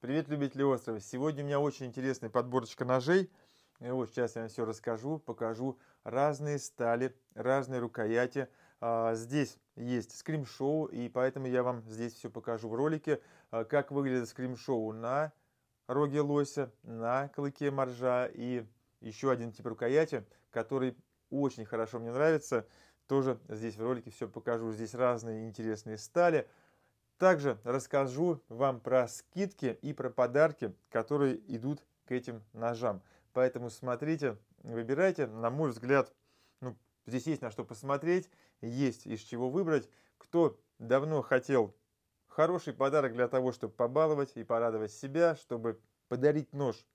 Привет, любители острова! Сегодня у меня очень интересная подборочка ножей. И вот сейчас я вам все расскажу, покажу разные стали, разные рукояти. А, здесь есть скрим-шоу, и поэтому я вам здесь все покажу в ролике, а, как выглядит скрим-шоу на роге лося, на клыке моржа и еще один тип рукояти, который очень хорошо мне нравится. Тоже здесь в ролике все покажу. Здесь разные интересные стали. Также расскажу вам про скидки и про подарки, которые идут к этим ножам. Поэтому смотрите, выбирайте. На мой взгляд, ну, здесь есть на что посмотреть, есть из чего выбрать. Кто давно хотел хороший подарок для того, чтобы побаловать и порадовать себя, чтобы подарить нож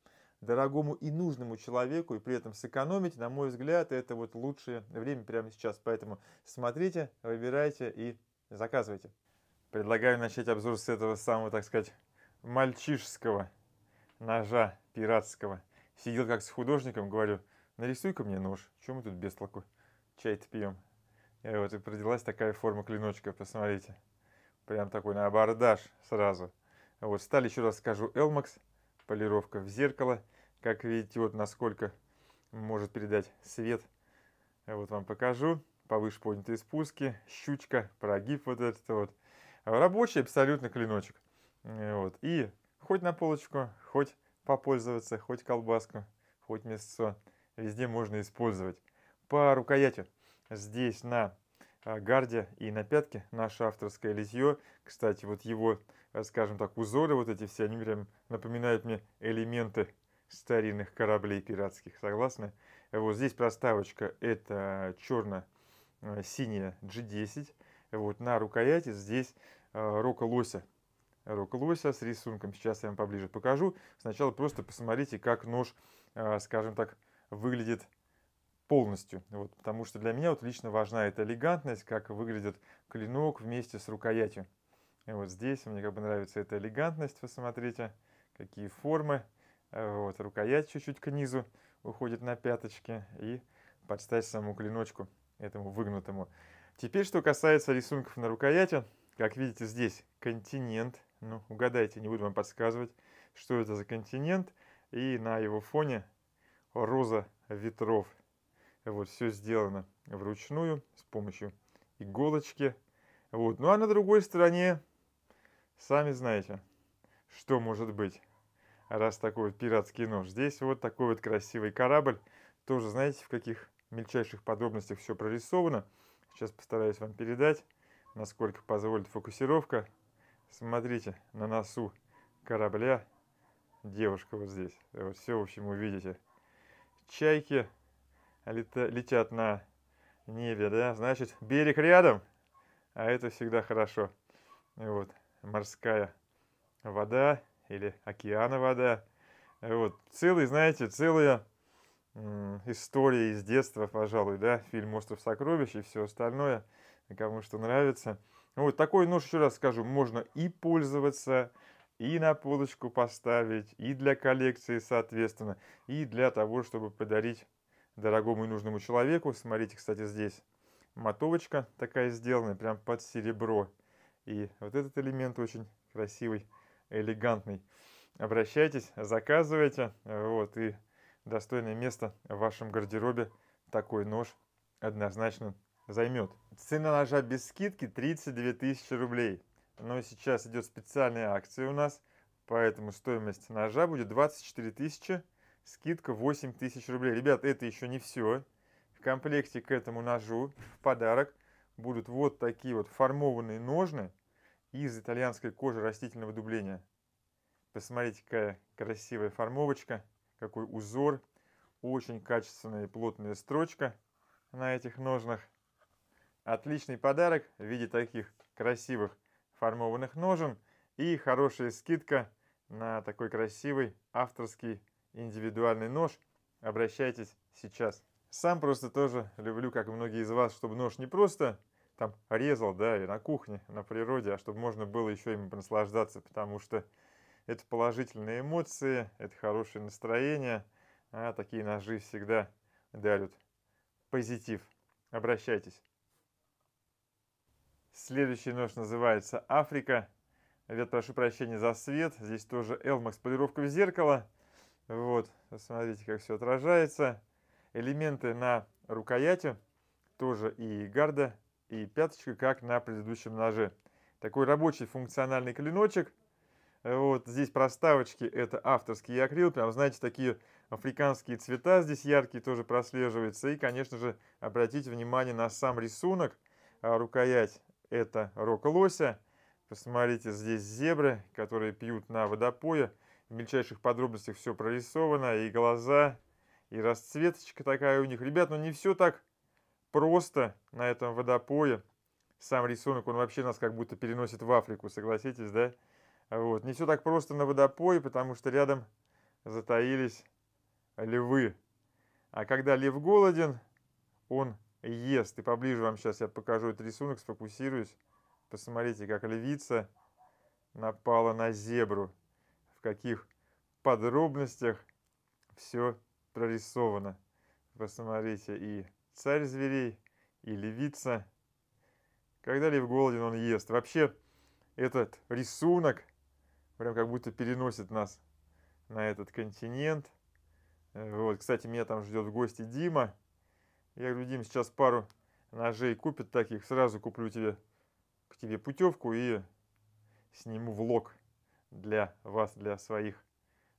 дорогому и нужному человеку и при этом сэкономить, на мой взгляд, это вот лучшее время прямо сейчас. Поэтому смотрите, выбирайте и заказывайте. Предлагаю начать обзор с этого самого, так сказать, мальчишеского ножа пиратского. Сидел как с художником, говорю, нарисуй-ка мне нож. Чем мы тут без толку чай-то пьем? И вот и родилась такая форма клиночка, посмотрите. Прям такой на абордаж сразу. Вот, стали еще раз скажу, Elmax, полировка в зеркало. Как видите, вот насколько может передать свет. Вот вам покажу. Повыше поднятые спуски, щучка, прогиб вот этот вот. Рабочий абсолютно клиночек. Э, вот. И хоть на полочку, хоть попользоваться, хоть колбаску, хоть мясо. Везде можно использовать. По рукояти. Здесь на а, гарде и на пятке наше авторское литье. Кстати, вот его, э, скажем так, узоры вот эти все, они прям напоминают мне элементы старинных кораблей пиратских. Согласны? Вот здесь проставочка. Это черно-синяя G10. Вот на рукояти здесь э, рока лося. Рока лося с рисунком. Сейчас я вам поближе покажу. Сначала просто посмотрите, как нож, э, скажем так, выглядит полностью. Вот, потому что для меня вот лично важна эта элегантность, как выглядит клинок вместе с рукоятью. И вот здесь мне как бы нравится эта элегантность, посмотрите, какие формы. Э, вот, рукоять чуть-чуть к низу уходит на пяточки и подстать саму клиночку этому выгнутому. Теперь, что касается рисунков на рукояти. Как видите, здесь континент. Ну, угадайте, не буду вам подсказывать, что это за континент. И на его фоне роза ветров. Вот, все сделано вручную, с помощью иголочки. Вот. Ну, а на другой стороне, сами знаете, что может быть, раз такой вот пиратский нож. Здесь вот такой вот красивый корабль. Тоже, знаете, в каких мельчайших подробностях все прорисовано. Сейчас постараюсь вам передать, насколько позволит фокусировка. Смотрите, на носу корабля девушка вот здесь. Вот все, в общем, увидите. Чайки летят на небе, да, значит, берег рядом, а это всегда хорошо. Вот, морская вода или океана вода. Вот, целый, знаете, целая история из детства, пожалуй, да, фильм «Остров сокровищ» и все остальное, кому что нравится. Вот такой нож, еще раз скажу, можно и пользоваться, и на полочку поставить, и для коллекции, соответственно, и для того, чтобы подарить дорогому и нужному человеку. Смотрите, кстати, здесь мотовочка такая сделана, прям под серебро. И вот этот элемент очень красивый, элегантный. Обращайтесь, заказывайте, вот, и достойное место в вашем гардеробе такой нож однозначно займет. Цена ножа без скидки 32 тысячи рублей. Но сейчас идет специальная акция у нас, поэтому стоимость ножа будет 24 тысячи, скидка 8 тысяч рублей. Ребят, это еще не все. В комплекте к этому ножу в подарок будут вот такие вот формованные ножны из итальянской кожи растительного дубления. Посмотрите, какая красивая формовочка какой узор. Очень качественная и плотная строчка на этих ножнах. Отличный подарок в виде таких красивых формованных ножен. И хорошая скидка на такой красивый авторский индивидуальный нож. Обращайтесь сейчас. Сам просто тоже люблю, как многие из вас, чтобы нож не просто там резал, да, и на кухне, на природе, а чтобы можно было еще им наслаждаться, потому что это положительные эмоции, это хорошее настроение. А такие ножи всегда дарят позитив. Обращайтесь. Следующий нож называется Африка. Ребят, прошу прощения за свет. Здесь тоже Elmax полировка в зеркало. Вот, смотрите, как все отражается. Элементы на рукояти, тоже и гарда, и пяточка, как на предыдущем ноже. Такой рабочий функциональный клиночек. Вот здесь проставочки, это авторский акрил. Прям, знаете, такие африканские цвета здесь яркие тоже прослеживаются. И, конечно же, обратите внимание на сам рисунок. А, рукоять это рог лося. Посмотрите, здесь зебры, которые пьют на водопое. В мельчайших подробностях все прорисовано. И глаза, и расцветочка такая у них. Ребят, ну не все так просто на этом водопое. Сам рисунок, он вообще нас как будто переносит в Африку, согласитесь, да? Вот. Не все так просто на водопое, потому что рядом затаились львы. А когда лев голоден, он ест. И поближе вам сейчас я покажу этот рисунок, сфокусируюсь. Посмотрите, как львица напала на зебру. В каких подробностях все прорисовано. Посмотрите, и царь зверей, и левица. Когда лев голоден, он ест. Вообще, этот рисунок прям как будто переносит нас на этот континент. Вот, кстати, меня там ждет в гости Дима. Я говорю, Дим, сейчас пару ножей купит таких, сразу куплю тебе к тебе путевку и сниму влог для вас, для своих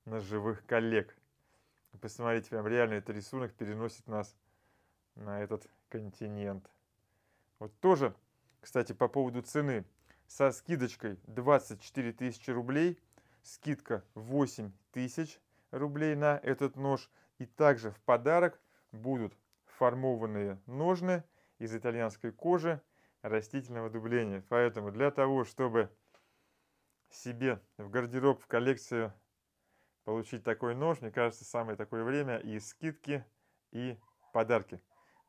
ножевых коллег. Посмотрите, прям реально этот рисунок переносит нас на этот континент. Вот тоже, кстати, по поводу цены. Со скидочкой 24 тысячи рублей, скидка 8 тысяч рублей на этот нож. И также в подарок будут формованные ножны из итальянской кожи растительного дубления. Поэтому для того, чтобы себе в гардероб, в коллекцию получить такой нож, мне кажется, самое такое время и скидки, и подарки.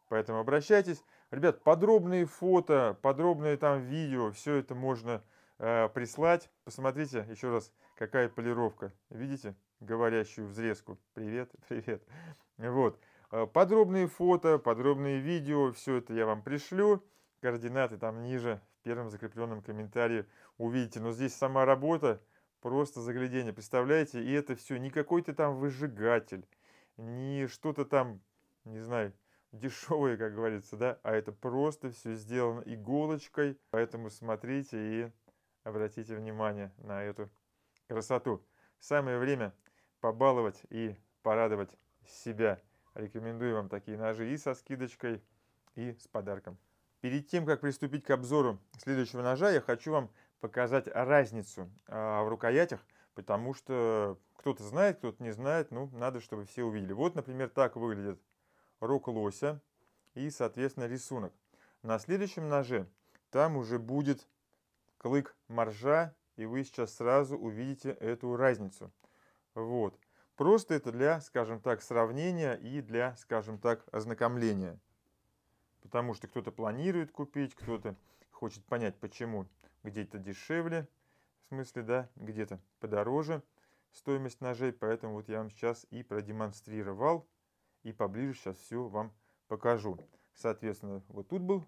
Поэтому обращайтесь. Ребят, подробные фото, подробные там видео, все это можно э, прислать. Посмотрите еще раз, какая полировка. Видите? Говорящую взрезку. Привет, привет. Вот. Э, подробные фото, подробные видео, все это я вам пришлю. Координаты там ниже, в первом закрепленном комментарии увидите. Но здесь сама работа, просто заглядение. Представляете, и это все не какой-то там выжигатель, не что-то там, не знаю, дешевое, как говорится, да, а это просто все сделано иголочкой. Поэтому смотрите и обратите внимание на эту красоту. Самое время побаловать и порадовать себя. Рекомендую вам такие ножи и со скидочкой, и с подарком. Перед тем, как приступить к обзору следующего ножа, я хочу вам показать разницу а, в рукоятях, потому что кто-то знает, кто-то не знает, ну, надо, чтобы все увидели. Вот, например, так выглядит рук лося и, соответственно, рисунок. На следующем ноже там уже будет клык моржа, и вы сейчас сразу увидите эту разницу. Вот. Просто это для, скажем так, сравнения и для, скажем так, ознакомления. Потому что кто-то планирует купить, кто-то хочет понять, почему где-то дешевле, в смысле, да, где-то подороже стоимость ножей. Поэтому вот я вам сейчас и продемонстрировал, и поближе сейчас все вам покажу. Соответственно, вот тут был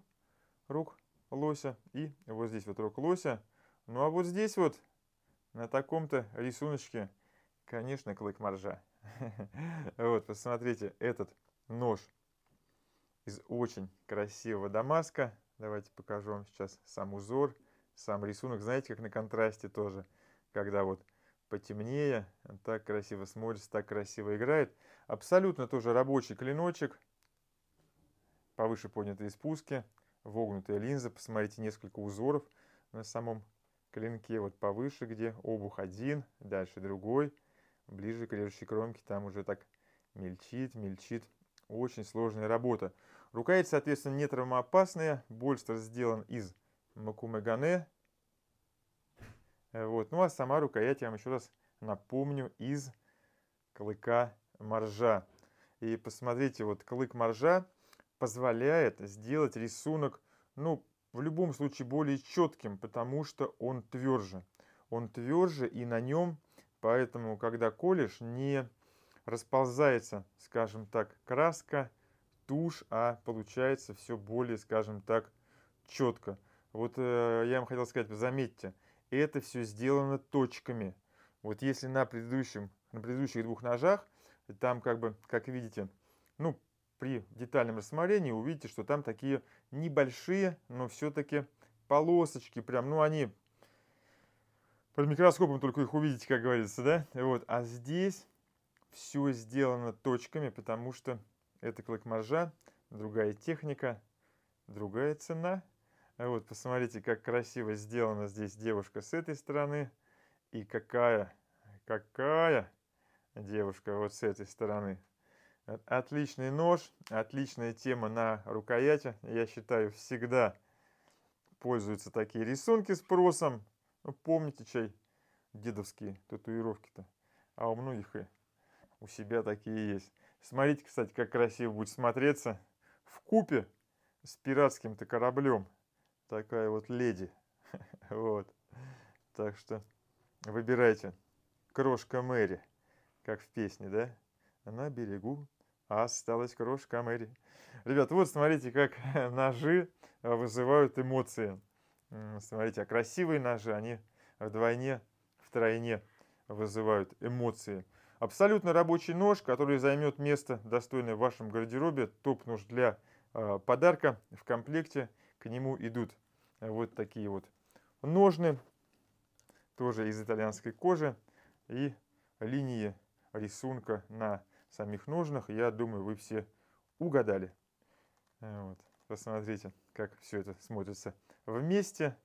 рог лося, и вот здесь вот рог лося. Ну а вот здесь вот, на таком-то рисуночке, Конечно, клык моржа. Вот, посмотрите, этот нож из очень красивого дамаска. Давайте покажу вам сейчас сам узор, сам рисунок. Знаете, как на контрасте тоже, когда вот потемнее, так красиво смотрится, так красиво играет. Абсолютно тоже рабочий клиночек. Повыше поднятые спуски, вогнутая линза. Посмотрите, несколько узоров на самом клинке. Вот повыше, где обух один, дальше другой ближе к режущей кромке, там уже так мельчит, мельчит. Очень сложная работа. Рукоять, соответственно, не травмоопасная. Больстер сделан из макумегане. Вот. Ну а сама рукоять, я вам еще раз напомню, из клыка моржа. И посмотрите, вот клык моржа позволяет сделать рисунок, ну, в любом случае более четким, потому что он тверже. Он тверже и на нем Поэтому, когда колешь, не расползается, скажем так, краска, тушь, а получается все более, скажем так, четко. Вот э, я вам хотел сказать, заметьте, это все сделано точками. Вот если на, предыдущем, на предыдущих двух ножах, там как бы, как видите, ну, при детальном рассмотрении увидите, что там такие небольшие, но все-таки полосочки, прям, ну, они под микроскопом только их увидите, как говорится, да? Вот, а здесь все сделано точками, потому что это клык моржа, другая техника, другая цена. Вот, посмотрите, как красиво сделана здесь девушка с этой стороны. И какая, какая девушка вот с этой стороны. Отличный нож, отличная тема на рукояти. Я считаю, всегда пользуются такие рисунки спросом. Ну, помните, чай дедовские татуировки-то. А у многих и у себя такие есть. Смотрите, кстати, как красиво будет смотреться в купе с пиратским-то кораблем. Такая вот леди. Вот. Так что выбирайте. Крошка Мэри, как в песне, да? На берегу осталась крошка Мэри. Ребят, вот смотрите, как ножи вызывают эмоции. Смотрите, а красивые ножи, они вдвойне, втройне вызывают эмоции. Абсолютно рабочий нож, который займет место, достойное в вашем гардеробе. Топ-нож для э, подарка. В комплекте к нему идут вот такие вот ножны. Тоже из итальянской кожи. И линии рисунка на самих ножнах. Я думаю, вы все угадали. Вот. Посмотрите, как все это смотрится вместе.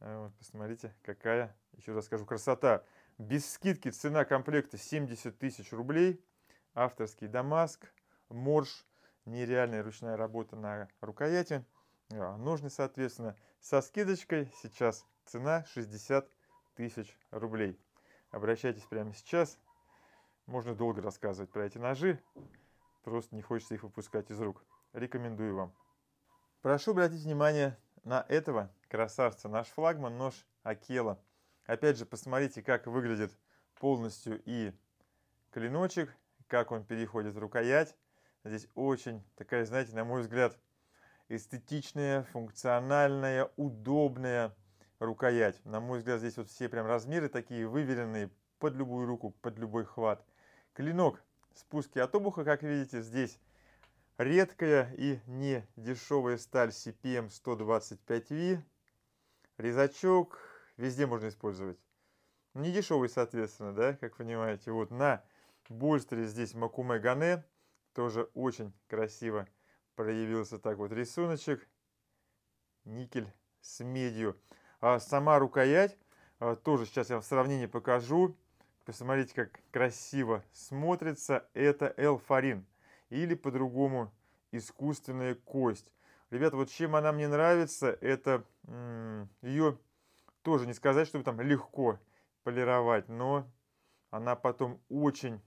Вот, посмотрите, какая, еще раз скажу, красота. Без скидки цена комплекта 70 тысяч рублей. Авторский Дамаск, морж, нереальная ручная работа на рукояти. А, ножны, соответственно, со скидочкой сейчас цена 60 тысяч рублей. Обращайтесь прямо сейчас. Можно долго рассказывать про эти ножи. Просто не хочется их выпускать из рук. Рекомендую вам. Прошу обратить внимание на этого красавца. Наш флагман нож Акела. Опять же, посмотрите, как выглядит полностью и клиночек, как он переходит в рукоять. Здесь очень такая, знаете, на мой взгляд, эстетичная, функциональная, удобная рукоять. На мой взгляд, здесь вот все прям размеры такие выверенные под любую руку, под любой хват. Клинок спуски от обуха, как видите, здесь редкая и не дешевая сталь CPM 125V. Резачок Везде можно использовать. Не дешевый, соответственно, да, как понимаете. Вот на больстере здесь Макуме Гане. Тоже очень красиво проявился так вот рисуночек. Никель с медью. А сама рукоять, а, тоже сейчас я в сравнении покажу. Посмотрите, как красиво смотрится. Это элфарин. Или по-другому искусственная кость. Ребята, вот чем она мне нравится, это ее тоже не сказать, чтобы там легко полировать, но она потом очень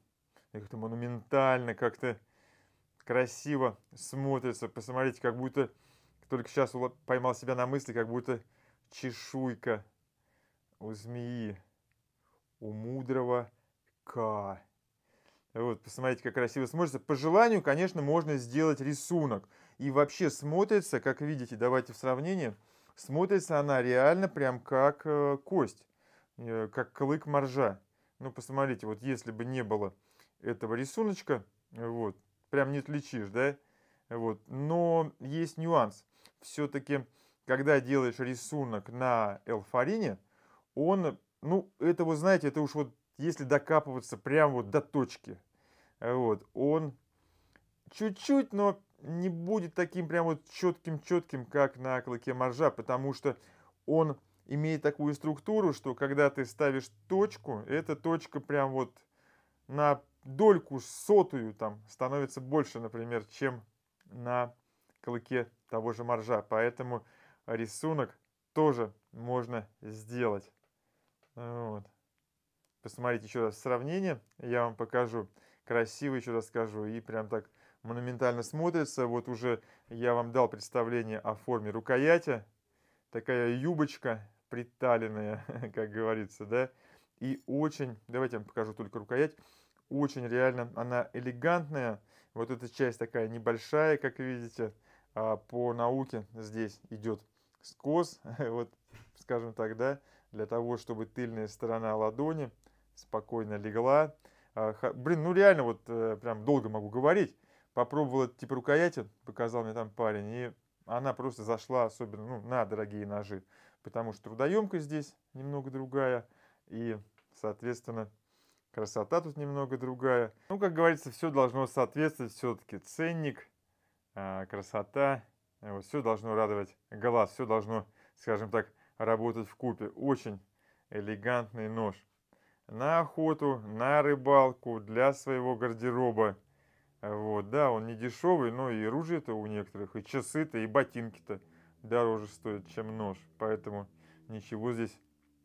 как-то монументально, как-то красиво смотрится. Посмотрите, как будто, только сейчас поймал себя на мысли, как будто чешуйка у змеи, у мудрого К. Вот, посмотрите, как красиво смотрится. По желанию, конечно, можно сделать рисунок. И вообще смотрится, как видите, давайте в сравнение – Смотрится она реально прям как э, кость, э, как клык моржа. Ну, посмотрите, вот если бы не было этого рисуночка, вот, прям не отличишь, да? Вот. Но есть нюанс. Все-таки, когда делаешь рисунок на элфарине, он, ну, это вы знаете, это уж вот, если докапываться прям вот до точки, вот, он чуть-чуть, но не будет таким прям вот четким-четким, как на клыке моржа, потому что он имеет такую структуру, что когда ты ставишь точку, эта точка прям вот на дольку сотую там становится больше, например, чем на клыке того же моржа. Поэтому рисунок тоже можно сделать. Вот. Посмотрите еще раз сравнение, я вам покажу. Красиво еще раз скажу. И прям так монументально смотрится. Вот уже я вам дал представление о форме рукояти. Такая юбочка приталенная, как говорится, да. И очень, давайте я вам покажу только рукоять. Очень реально она элегантная. Вот эта часть такая небольшая, как видите. А по науке здесь идет скос, вот скажем так, да. для того, чтобы тыльная сторона ладони спокойно легла. А, блин, ну реально вот э, прям долго могу говорить. Попробовал этот тип рукояти, показал мне там парень, и она просто зашла особенно ну, на дорогие ножи, потому что трудоемкость здесь немного другая, и, соответственно, красота тут немного другая. Ну, как говорится, все должно соответствовать все-таки ценник, а, красота, вот, все должно радовать глаз, все должно, скажем так, работать в купе. Очень элегантный нож. На охоту, на рыбалку, для своего гардероба. Вот, да, он не дешевый, но и оружие-то у некоторых, и часы-то, и ботинки-то дороже стоят, чем нож. Поэтому ничего здесь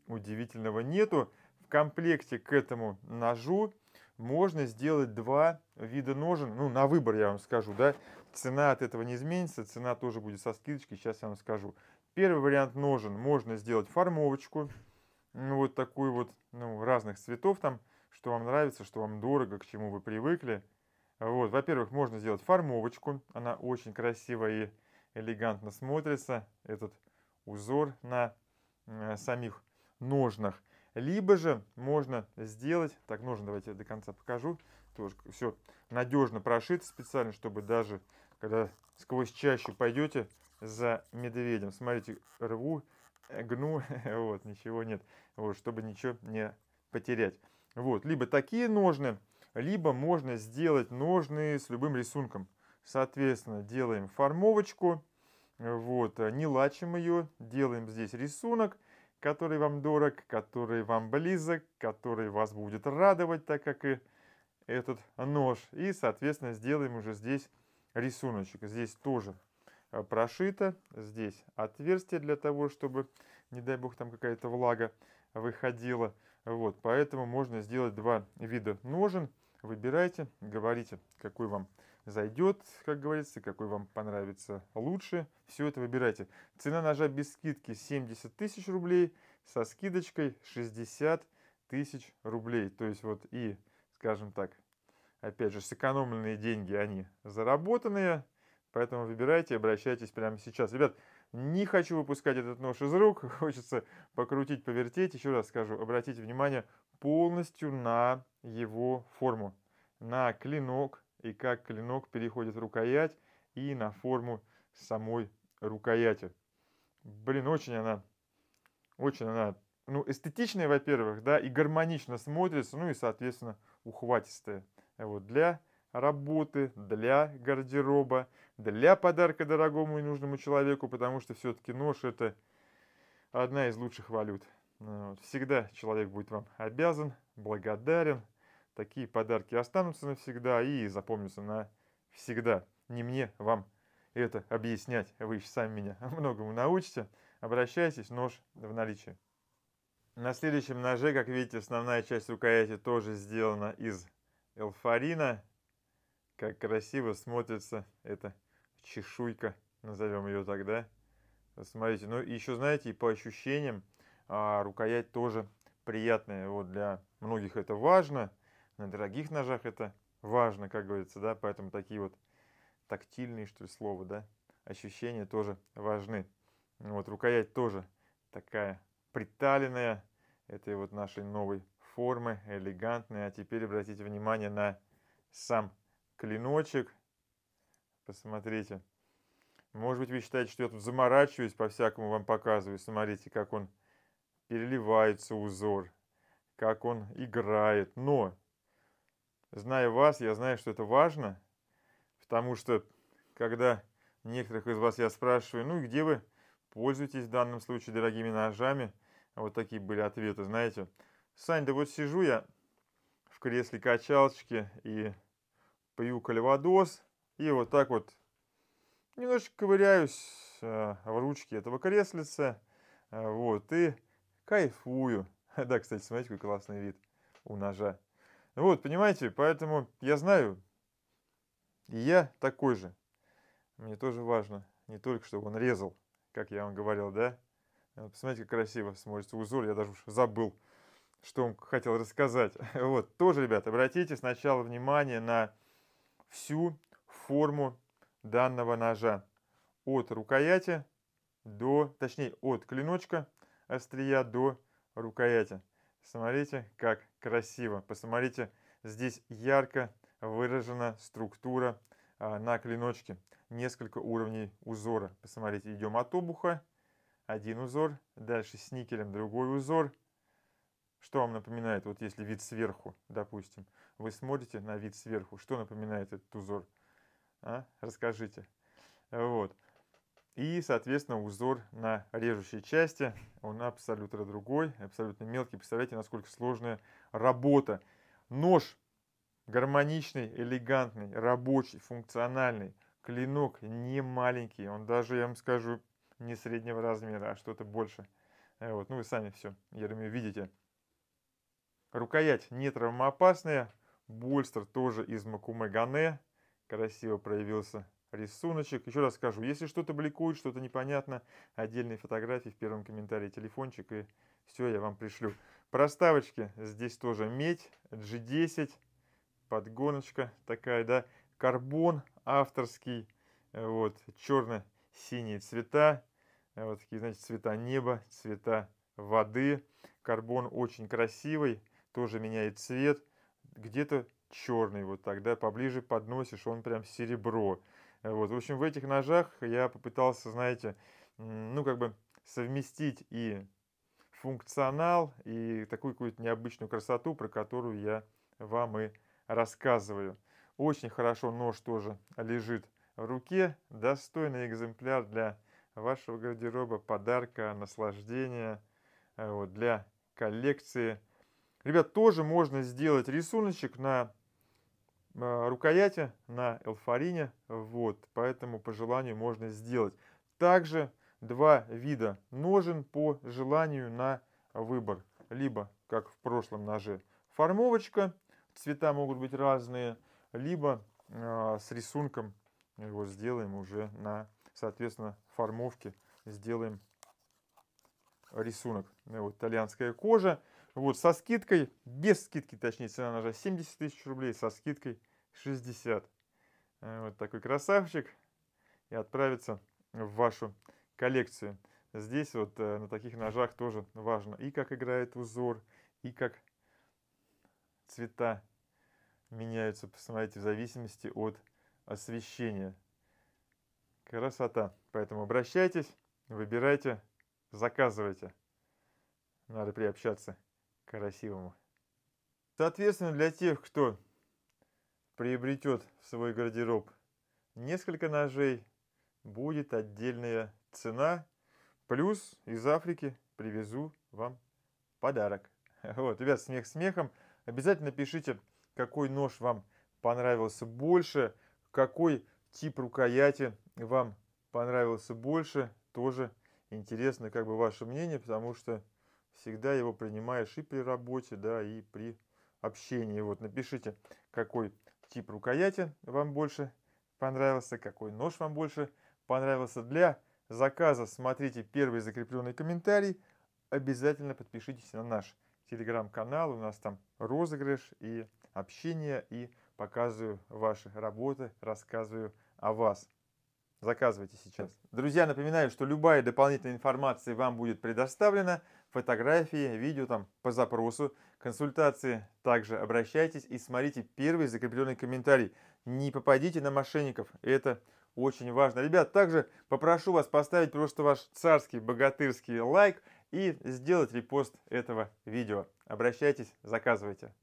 удивительного нету. Комплекте к этому ножу можно сделать два вида ножен. Ну, на выбор я вам скажу, да. Цена от этого не изменится, цена тоже будет со скидочкой, сейчас я вам скажу. Первый вариант ножен можно сделать формовочку. Ну, вот такую вот, ну, разных цветов там, что вам нравится, что вам дорого, к чему вы привыкли. Вот, во-первых, можно сделать формовочку. Она очень красиво и элегантно смотрится. Этот узор на э, самих ножнах. Либо же можно сделать, так, ножны давайте я до конца покажу. Тоже все надежно прошито специально, чтобы даже когда сквозь чащу пойдете за медведем. Смотрите, рву, гну, вот, ничего нет. Вот, чтобы ничего не потерять. Вот, либо такие ножны, либо можно сделать ножны с любым рисунком. Соответственно, делаем формовочку, вот, не лачим ее, делаем здесь рисунок, который вам дорог, который вам близок, который вас будет радовать, так как и этот нож. И, соответственно, сделаем уже здесь рисуночек. Здесь тоже э, прошито, здесь отверстие для того, чтобы, не дай бог, там какая-то влага выходила. Вот, поэтому можно сделать два вида ножен. Выбирайте, говорите, какой вам зайдет, как говорится, какой вам понравится лучше. Все это выбирайте. Цена ножа без скидки 70 тысяч рублей, со скидочкой 60 тысяч рублей. То есть вот и, скажем так, опять же, сэкономленные деньги, они заработанные. Поэтому выбирайте, обращайтесь прямо сейчас. Ребят, не хочу выпускать этот нож из рук, хочется покрутить, повертеть. Еще раз скажу, обратите внимание полностью на его форму, на клинок и как клинок переходит в рукоять и на форму самой рукояти. Блин, очень она, очень она, ну, эстетичная, во-первых, да, и гармонично смотрится, ну и, соответственно, ухватистая. Вот, для работы, для гардероба, для подарка дорогому и нужному человеку, потому что все-таки нож это одна из лучших валют. Ну. Всегда человек будет вам обязан, благодарен. Такие подарки останутся навсегда и запомнятся навсегда. Не мне вам это объяснять. Вы еще сами меня многому научите. Обращайтесь, нож в наличии. На следующем ноже, как видите, основная часть рукояти тоже сделана из элфарина. Как красиво смотрится эта чешуйка, назовем ее тогда. Смотрите, ну еще знаете, и по ощущениям, а рукоять тоже приятная. Вот для многих это важно, на дорогих ножах это важно, как говорится, да, поэтому такие вот тактильные, что ли, слова, да, ощущения тоже важны. Вот рукоять тоже такая приталенная, этой вот нашей новой формы, элегантная. А теперь обратите внимание на сам клиночек. Посмотрите. Может быть, вы считаете, что я тут заморачиваюсь, по-всякому вам показываю. Смотрите, как он переливается узор, как он играет. Но, зная вас, я знаю, что это важно, потому что, когда некоторых из вас я спрашиваю, ну и где вы пользуетесь в данном случае дорогими ножами, вот такие были ответы, знаете. Сань, да вот сижу я в кресле качалочки и пью кальвадос, и вот так вот немножечко ковыряюсь э, в ручке этого креслица, э, вот, и кайфую. Да, кстати, смотрите, какой классный вид у ножа. Вот, понимаете, поэтому я знаю, и я такой же. Мне тоже важно не только, чтобы он резал, как я вам говорил, да. Посмотрите, как красиво смотрится узор, я даже уж забыл, что он хотел рассказать. Вот, тоже, ребята, обратите сначала внимание на всю форму данного ножа. От рукояти до, точнее, от клиночка острия до рукояти. Смотрите, как красиво. Посмотрите, здесь ярко выражена структура а, на клиночке. Несколько уровней узора. Посмотрите, идем от обуха. Один узор. Дальше с никелем другой узор. Что вам напоминает, вот если вид сверху, допустим, вы смотрите на вид сверху, что напоминает этот узор? А? Расскажите. Вот. И, соответственно, узор на режущей части, он абсолютно другой, абсолютно мелкий. Представляете, насколько сложная работа. Нож гармоничный, элегантный, рабочий, функциональный. Клинок не маленький, он даже, я вам скажу, не среднего размера, а что-то больше. Вот. Ну, вы сами все, я думаю, видите. Рукоять не травмоопасная, больстер тоже из Макуме Гане. Красиво проявился рисуночек. Еще раз скажу, если что-то бликует, что-то непонятно, отдельные фотографии в первом комментарии, телефончик, и все, я вам пришлю. Проставочки, здесь тоже медь, G10, подгоночка такая, да, карбон авторский, вот, черно-синие цвета, вот такие, знаете, цвета неба, цвета воды. Карбон очень красивый, тоже меняет цвет. Где-то черный, вот тогда поближе подносишь, он прям серебро. Вот, в общем, в этих ножах я попытался, знаете, ну, как бы совместить и функционал, и такую какую-то необычную красоту, про которую я вам и рассказываю. Очень хорошо нож тоже лежит в руке. Достойный экземпляр для вашего гардероба, подарка, наслаждения, вот, для коллекции. Ребят, тоже можно сделать рисуночек на Э, рукояти на элфарине, вот, поэтому по желанию можно сделать. Также два вида ножен по желанию на выбор. Либо, как в прошлом ноже, формовочка, цвета могут быть разные, либо э, с рисунком его сделаем уже на, соответственно, формовке, сделаем рисунок. Вот, итальянская кожа. Вот, со скидкой, без скидки, точнее, цена ножа 70 тысяч рублей, со скидкой 60. Э, вот такой красавчик. И отправится в вашу коллекцию. Здесь вот э, на таких ножах тоже важно и как играет узор, и как цвета меняются, посмотрите, в зависимости от освещения. Красота. Поэтому обращайтесь, выбирайте, заказывайте. Надо приобщаться красивому. Соответственно, для тех, кто приобретет в свой гардероб несколько ножей, будет отдельная цена. Плюс из Африки привезу вам подарок. Вот, ребят, смех смехом. Обязательно пишите, какой нож вам понравился больше, какой тип рукояти вам понравился больше. Тоже интересно как бы ваше мнение, потому что всегда его принимаешь и при работе, да, и при общении. Вот напишите, какой тип рукояти вам больше понравился, какой нож вам больше понравился. Для заказа смотрите первый закрепленный комментарий. Обязательно подпишитесь на наш телеграм-канал. У нас там розыгрыш и общение, и показываю ваши работы, рассказываю о вас. Заказывайте сейчас. Друзья, напоминаю, что любая дополнительная информация вам будет предоставлена. Фотографии, видео там по запросу, консультации. Также обращайтесь и смотрите первый закрепленный комментарий. Не попадите на мошенников. Это очень важно. Ребят, также попрошу вас поставить просто ваш царский богатырский лайк и сделать репост этого видео. Обращайтесь, заказывайте.